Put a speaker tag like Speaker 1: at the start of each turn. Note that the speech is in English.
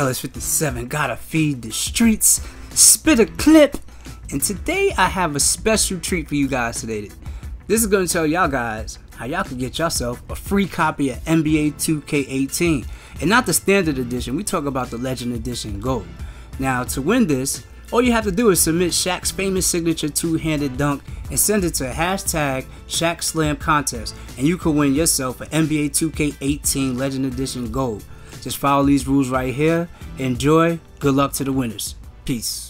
Speaker 1: Ellis57 gotta feed the streets, spit a clip, and today I have a special treat for you guys today. This is gonna tell y'all guys how y'all can get yourself a free copy of NBA 2K18. And not the standard edition, we talk about the Legend Edition Gold. Now, to win this, all you have to do is submit Shaq's famous signature two-handed dunk and send it to hashtag Shaq Slam Contest, and you can win yourself an NBA 2K18 Legend Edition Gold. Just follow these rules right here. Enjoy. Good luck to the winners. Peace.